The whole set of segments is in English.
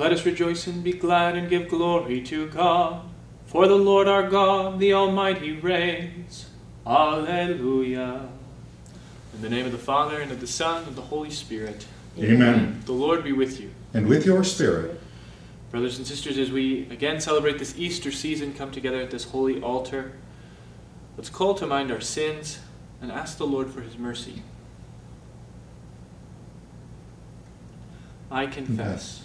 Let us rejoice and be glad and give glory to God. For the Lord our God, the Almighty, reigns. Alleluia. In the name of the Father, and of the Son, and of the Holy Spirit. Amen. The Lord be with you. And with your spirit. Brothers and sisters, as we again celebrate this Easter season, come together at this holy altar, let's call to mind our sins and ask the Lord for his mercy. I confess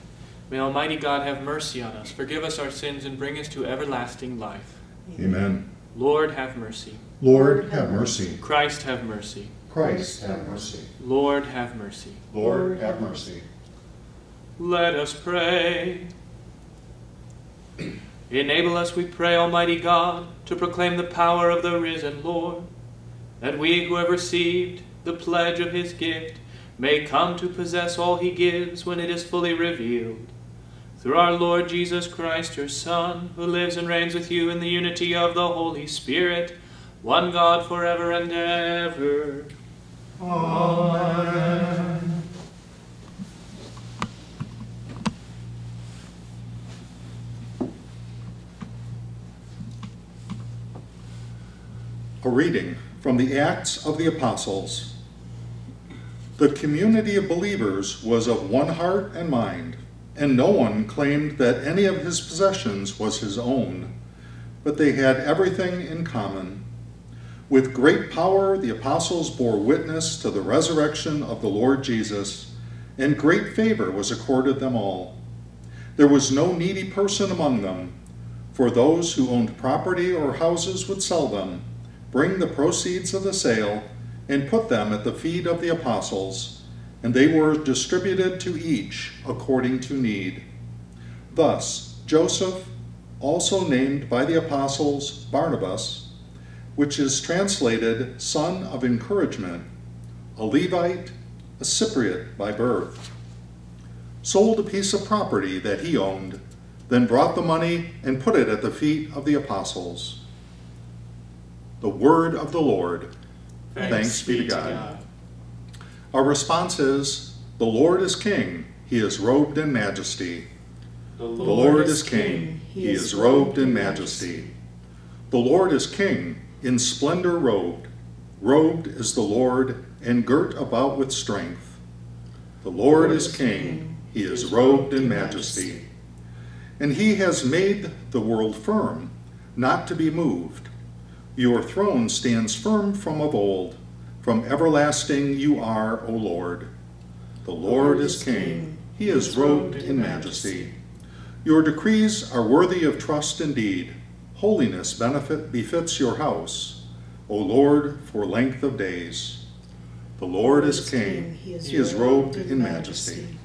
May Almighty God have mercy on us, forgive us our sins, and bring us to everlasting life. Amen. Lord, have mercy. Lord, have mercy. Christ, have mercy. Christ, have mercy. Lord, have mercy. Lord, have mercy. Let us pray. Enable us, we pray, Almighty God, to proclaim the power of the risen Lord, that we who have received the pledge of his gift may come to possess all he gives when it is fully revealed. Through our Lord Jesus Christ, your Son, who lives and reigns with you in the unity of the Holy Spirit, one God forever and ever. Amen. A reading from the Acts of the Apostles. The community of believers was of one heart and mind, and no one claimed that any of his possessions was his own, but they had everything in common. With great power, the apostles bore witness to the resurrection of the Lord Jesus, and great favor was accorded them all. There was no needy person among them, for those who owned property or houses would sell them, bring the proceeds of the sale, and put them at the feet of the apostles, and they were distributed to each according to need. Thus, Joseph, also named by the apostles Barnabas, which is translated son of encouragement, a Levite, a Cypriot by birth, sold a piece of property that he owned, then brought the money and put it at the feet of the apostles. The word of the Lord. Thanks, be to God. Our response is The Lord is King, he is robed in majesty. The The Lord is King, he is robed in majesty. The Lord is King, in splendor robed. Robed is the Lord, and girt about with strength. The Lord is King, he is robed in majesty. And he has made the world firm, not to be moved. Your throne stands firm from of old. From everlasting you are, O Lord. The Lord is King, he is robed in majesty. Your decrees are worthy of trust indeed. Holiness benefit befits your house, O Lord, for length of days. The Lord is King, he is robed in majesty.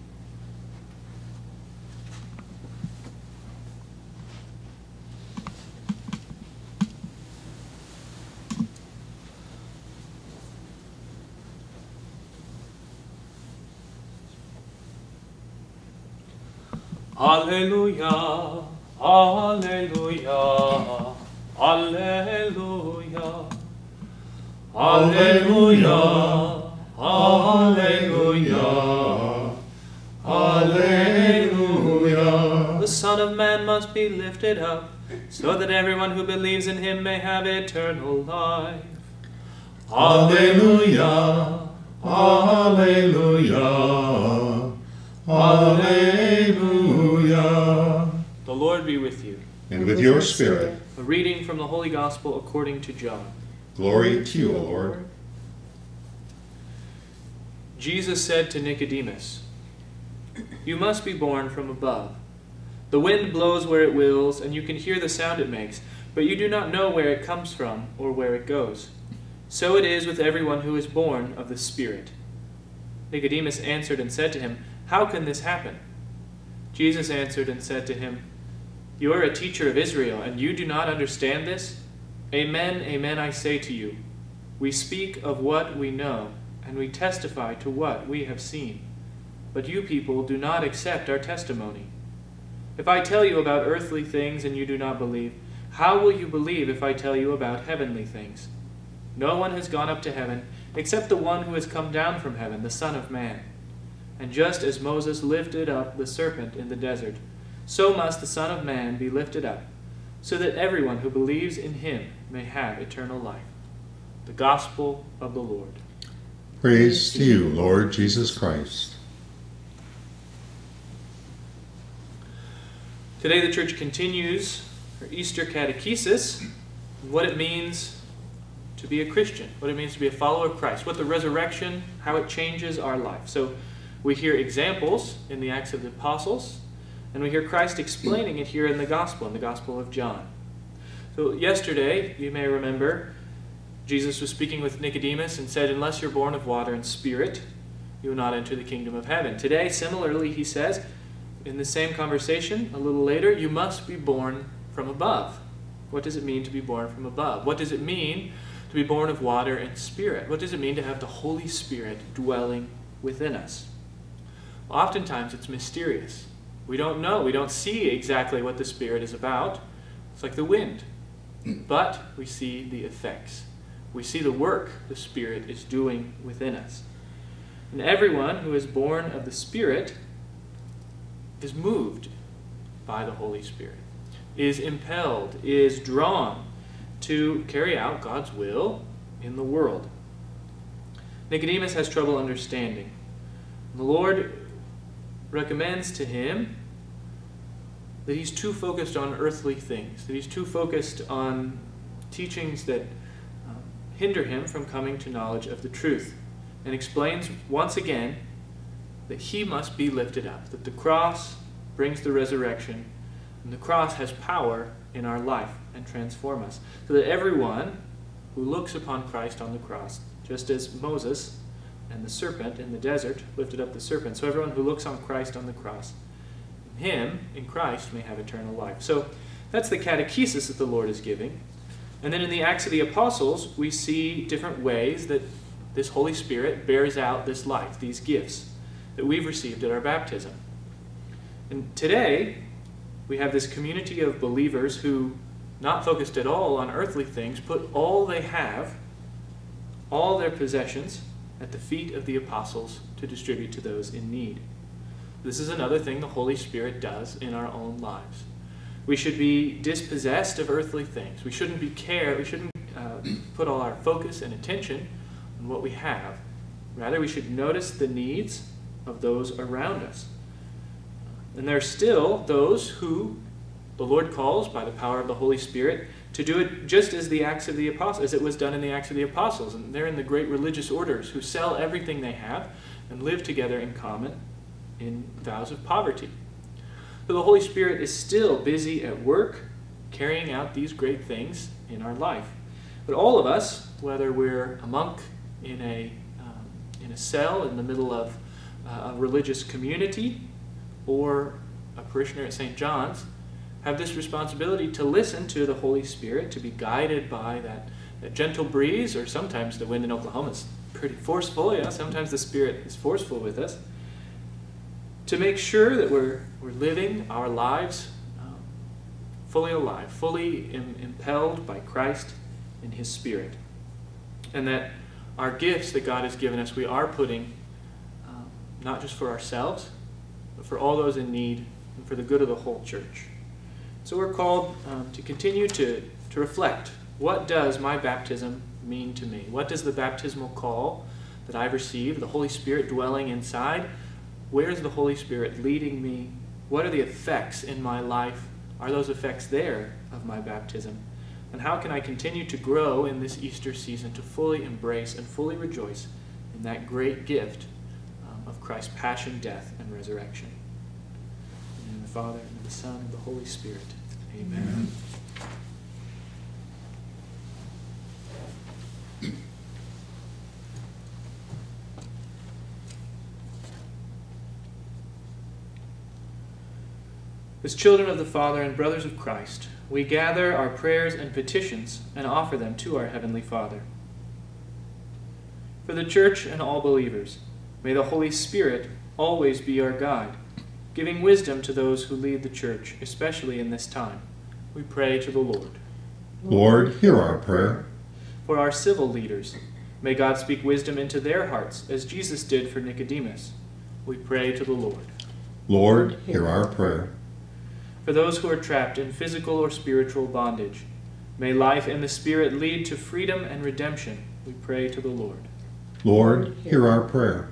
Alleluia, Alleluia, Alleluia, Alleluia, Alleluia, Alleluia. The Son of Man must be lifted up, so that everyone who believes in him may have eternal life. Alleluia, Alleluia, Alleluia. Lord be with you. And with your spirit, A reading from the Holy Gospel according to John. glory to you, O Lord. Jesus said to Nicodemus, You must be born from above. The wind blows where it wills, and you can hear the sound it makes, but you do not know where it comes from or where it goes. So it is with everyone who is born of the Spirit. Nicodemus answered and said to him, How can this happen? Jesus answered and said to him, You are a teacher of Israel, and you do not understand this? Amen, amen, I say to you. We speak of what we know, and we testify to what we have seen. But you people do not accept our testimony. If I tell you about earthly things and you do not believe, how will you believe if I tell you about heavenly things? No one has gone up to heaven except the one who has come down from heaven, the Son of Man. And just as Moses lifted up the serpent in the desert, so must the Son of Man be lifted up, so that everyone who believes in him may have eternal life. The Gospel of the Lord. Praise to you, Lord Jesus Christ. Today, the church continues her Easter catechesis, what it means to be a Christian, what it means to be a follower of Christ, what the resurrection, how it changes our life. So, we hear examples in the Acts of the Apostles, and we hear Christ explaining it here in the Gospel, in the Gospel of John. So, yesterday, you may remember, Jesus was speaking with Nicodemus and said, Unless you're born of water and spirit, you will not enter the kingdom of heaven. Today, similarly, he says, in the same conversation, a little later, you must be born from above. What does it mean to be born from above? What does it mean to be born of water and spirit? What does it mean to have the Holy Spirit dwelling within us? Oftentimes it's mysterious. We don't know. We don't see exactly what the Spirit is about. It's like the wind. But we see the effects. We see the work the Spirit is doing within us. And everyone who is born of the Spirit is moved by the Holy Spirit, is impelled, is drawn to carry out God's will in the world. Nicodemus has trouble understanding. The Lord recommends to him that he's too focused on earthly things, that he's too focused on teachings that um, hinder him from coming to knowledge of the truth, and explains once again that he must be lifted up, that the cross brings the resurrection, and the cross has power in our life and transform us. So that everyone who looks upon Christ on the cross, just as Moses and the serpent in the desert lifted up the serpent, so everyone who looks on Christ on the cross, him, in Christ, may have eternal life. So that's the catechesis that the Lord is giving. And then in the Acts of the Apostles, we see different ways that this Holy Spirit bears out this life, these gifts that we've received at our baptism. And today, we have this community of believers who, not focused at all on earthly things, put all they have, all their possessions, at the feet of the apostles to distribute to those in need. This is another thing the Holy Spirit does in our own lives. We should be dispossessed of earthly things. We shouldn't be care. We shouldn't uh, put all our focus and attention on what we have. Rather, we should notice the needs of those around us. And there are still those who the Lord calls by the power of the Holy Spirit to do it just as the Acts of the Apostles, as it was done in the Acts of the Apostles. And they're in the great religious orders who sell everything they have and live together in common in vows of poverty. But the Holy Spirit is still busy at work carrying out these great things in our life. But all of us, whether we're a monk in a, um, in a cell in the middle of uh, a religious community or a parishioner at St. John's, have this responsibility to listen to the Holy Spirit, to be guided by that, that gentle breeze, or sometimes the wind in Oklahoma is pretty forceful. Yeah, sometimes the Spirit is forceful with us. To make sure that we're, we're living our lives um, fully alive, fully Im- impelled by Christ and His Spirit. And that our gifts that God has given us, we are putting um, not just for ourselves, but for all those in need and for the good of the whole church. So we're called um, to continue to, to reflect what does my baptism mean to me? What does the baptismal call that I've received, the Holy Spirit dwelling inside, where is the Holy Spirit leading me? What are the effects in my life? Are those effects there of my baptism? And how can I continue to grow in this Easter season to fully embrace and fully rejoice in that great gift um, of Christ's passion, death, and resurrection? In the Father, and the Son, and the Holy Spirit. Amen. As children of the Father and brothers of Christ, we gather our prayers and petitions and offer them to our Heavenly Father. For the Church and all believers, may the Holy Spirit always be our guide, giving wisdom to those who lead the Church, especially in this time. We pray to the Lord. Lord, hear our prayer. For our civil leaders, may God speak wisdom into their hearts, as Jesus did for Nicodemus. We pray to the Lord. Lord, hear our prayer. For those who are trapped in physical or spiritual bondage, may life in the Spirit lead to freedom and redemption. We pray to the Lord. Lord, hear our prayer.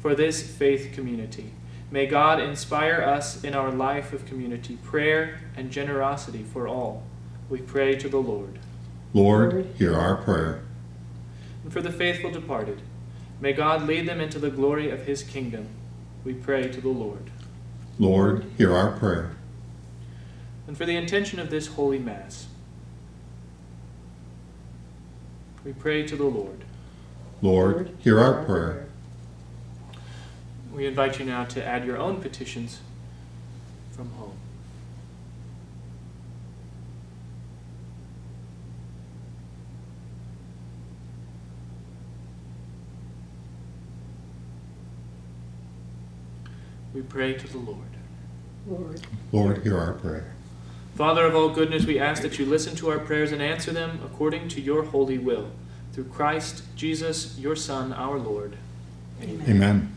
For this faith community, may God inspire us in our life of community, prayer, and generosity for all. We pray to the Lord. Lord, hear our prayer. And for the faithful departed, may God lead them into the glory of his kingdom. We pray to the Lord. Lord, hear our prayer. And for the intention of this holy Mass, we pray to the Lord. Lord, hear our prayer. We invite you now to add your own petitions from home. We pray to the Lord. Lord, Lord, hear our prayer. Father of all goodness, we ask that you listen to our prayers and answer them according to your holy will. Through Christ Jesus, your Son, our Lord. Amen. Amen.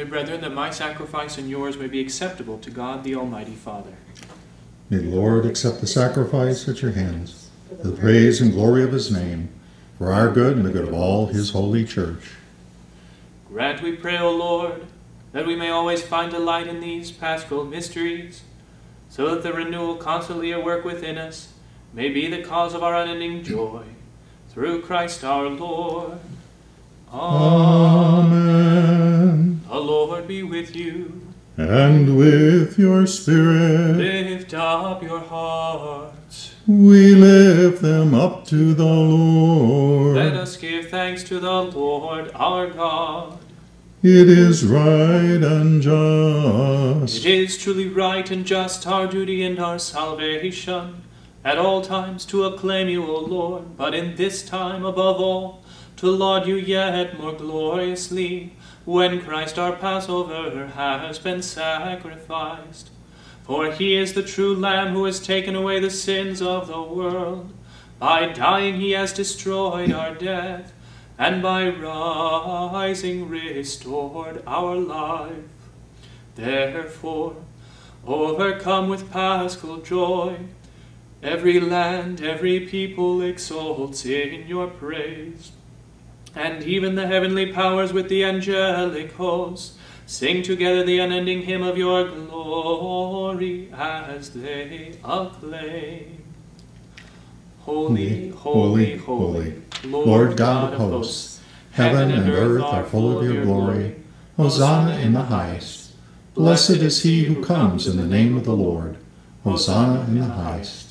brethren, that my sacrifice and yours may be acceptable to God the Almighty Father. May the Lord accept the sacrifice at your hands, for the praise and glory of his name, for our good and the good of all his holy church. Grant, we pray, O Lord, that we may always find delight in these paschal mysteries, so that the renewal constantly at work within us may be the cause of our unending joy. Through Christ our Lord. Amen. The Lord be with you. And with your spirit, Lift up your hearts. we lift them up to the Lord. Let us give thanks to the Lord our God. It is right and just. It is truly right and just our duty and our salvation at all times to acclaim you, O Lord, but in this time above all to laud you yet more gloriously when Christ our Passover has been sacrificed. For he is the true Lamb who has taken away the sins of the world. By dying he has destroyed our death, and by rising restored our life. Therefore, overcome with paschal joy, every land, every people exults in your praise. And even the heavenly powers with the angelic hosts Sing together the unending hymn of your glory as they acclaim. Holy, holy, holy, Lord God of hosts, heaven and earth are full of your glory. Hosanna in the highest. Blessed is he who comes in the name of the Lord. Hosanna in the highest.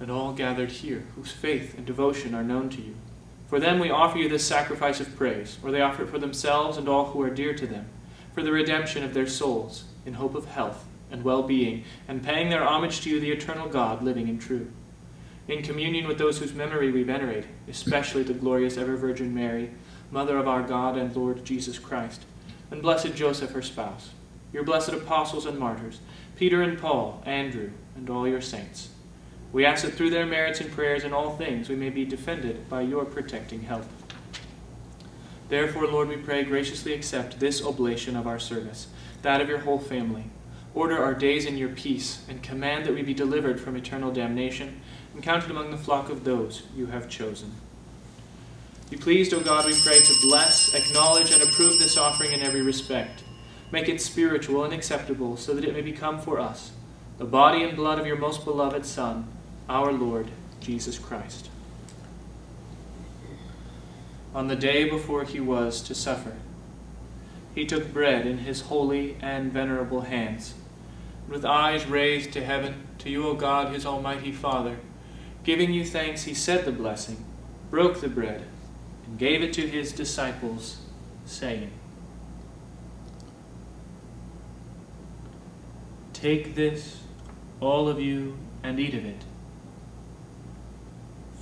And all gathered here, whose faith and devotion are known to you. For them we offer you this sacrifice of praise, or they offer it for themselves and all who are dear to them, for the redemption of their souls, in hope of health and well being, and paying their homage to you, the eternal God, living and true. In communion with those whose memory we venerate, especially the glorious ever Virgin Mary, Mother of our God and Lord Jesus Christ, and blessed Joseph, her spouse, your blessed apostles and martyrs, Peter and Paul, Andrew, and all your saints we ask that through their merits and prayers in all things we may be defended by your protecting help. Therefore, Lord, we pray, graciously accept this oblation of our service, that of your whole family. Order our days in your peace, and command that we be delivered from eternal damnation, and counted among the flock of those you have chosen. Be pleased, O God, we pray, to bless, acknowledge, and approve this offering in every respect. Make it spiritual and acceptable, so that it may become for us the body and blood of your most beloved Son our Lord Jesus Christ. On the day before he was to suffer, he took bread in his holy and venerable hands. With eyes raised to heaven, to you, O God, his almighty Father, giving you thanks, he said the blessing, broke the bread, and gave it to his disciples, saying, Take this, all of you, and eat of it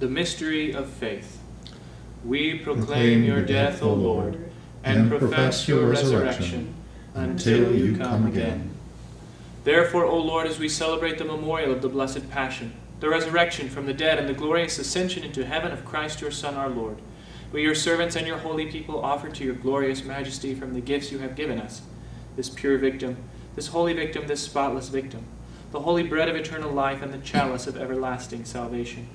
The mystery of faith. We proclaim your death, O Lord, and profess your resurrection until you come again. Therefore, O Lord, as we celebrate the memorial of the Blessed Passion, the resurrection from the dead, and the glorious ascension into heaven of Christ your Son, our Lord, we, your servants and your holy people, offer to your glorious majesty from the gifts you have given us this pure victim, this holy victim, this spotless victim, the holy bread of eternal life, and the chalice of everlasting salvation.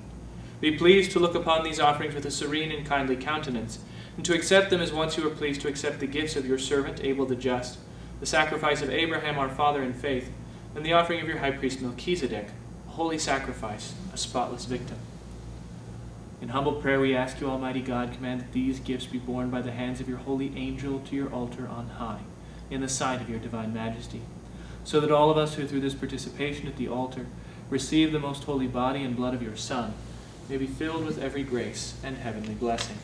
Be pleased to look upon these offerings with a serene and kindly countenance, and to accept them as once you were pleased to accept the gifts of your servant, Abel the just, the sacrifice of Abraham our father in faith, and the offering of your high priest Melchizedek, a holy sacrifice, a spotless victim. In humble prayer we ask you, Almighty God, command that these gifts be borne by the hands of your holy angel to your altar on high, in the sight of your divine majesty, so that all of us who through this participation at the altar receive the most holy body and blood of your Son may be filled with every grace and heavenly blessing.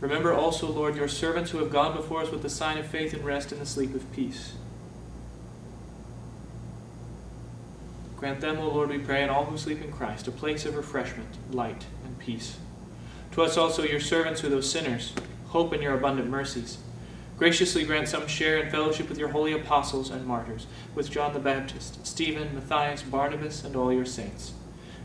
Remember also, Lord, your servants who have gone before us with the sign of faith and rest in the sleep of peace. Grant them, O Lord, we pray, and all who sleep in Christ, a place of refreshment, light, and peace. To us also, your servants, who though sinners, hope in your abundant mercies. Graciously grant some share in fellowship with your holy apostles and martyrs, with John the Baptist, Stephen, Matthias, Barnabas, and all your saints.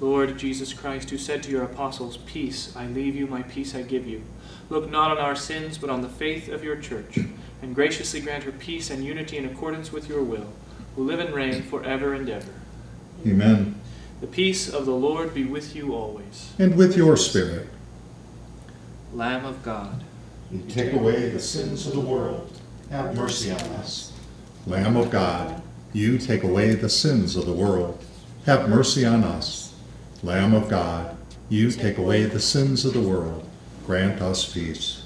Lord Jesus Christ, who said to your apostles, Peace I leave you, my peace I give you, look not on our sins, but on the faith of your church, and graciously grant her peace and unity in accordance with your will, who live and reign forever and ever. Amen. The peace of the Lord be with you always. And with your spirit. Lamb of God, You take away the sins of the world. Have mercy on us. Lamb of God, you take away the sins of the world. Have mercy on us. Lamb of God, you take away the sins of the world. Grant us peace.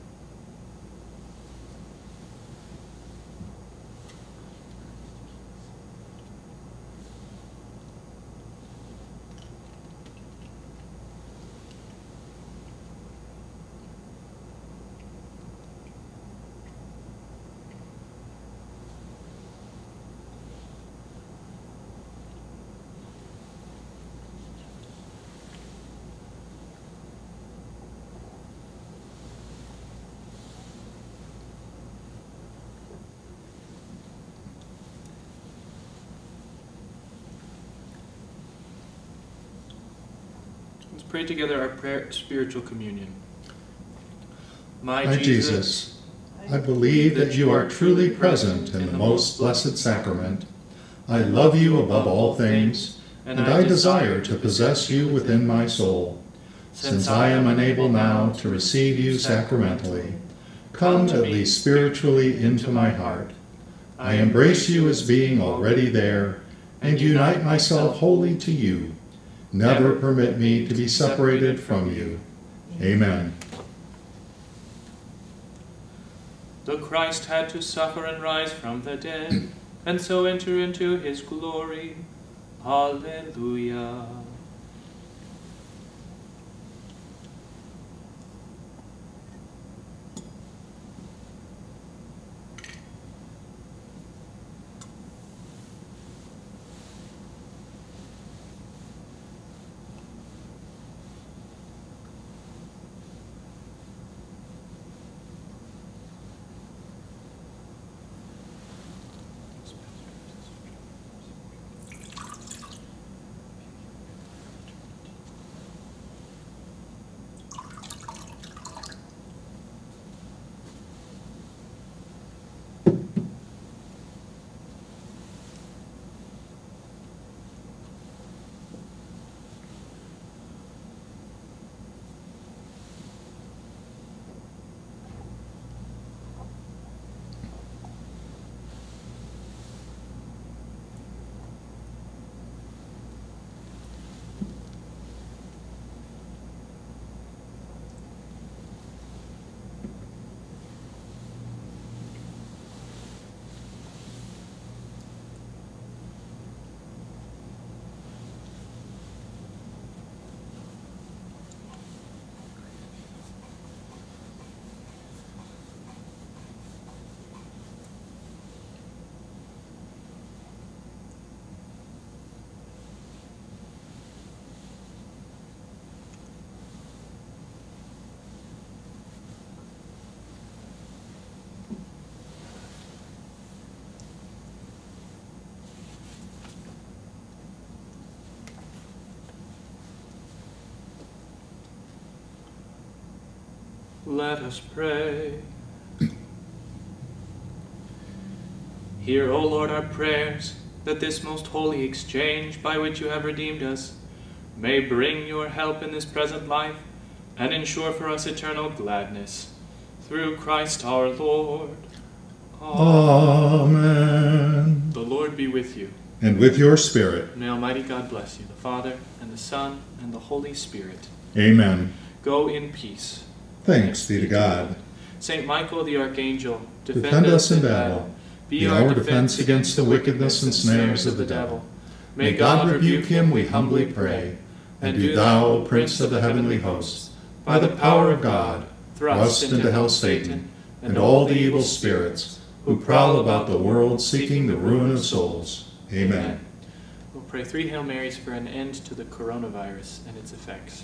Let's pray together our prayer, spiritual communion. My, My Jesus, I believe that you are truly present in the most blessed sacrament. I love you above all things, and I desire to possess you within my soul. Since I am unable now to receive you sacramentally, come at least spiritually into my heart. I embrace you as being already there, and unite myself wholly to you. Never permit me to be separated from you. Amen. The Christ had to suffer and rise from the dead, and so enter into his glory. Alleluia. Let us pray. Hear, O Lord, our prayers, that this most holy exchange by which you have redeemed us may bring your help in this present life and ensure for us eternal gladness. Through Christ our Lord. Amen. The Lord be with you. And with your spirit. May Almighty God bless you, the Father, and the Son, and the Holy Spirit. Amen. Go in peace. Thanks be to God. Saint Michael the Archangel, defend, Defend us in battle. Be our defense against the wickedness and snares of the devil. May God rebuke him, we humbly pray. And do thou, O Prince of the heavenly host, by the power of God, thrust into hell Satan and all the evil spirits who prowl about the world seeking the ruin of souls. Amen. We'll pray three Hail Marys for an end to the coronavirus and its effects.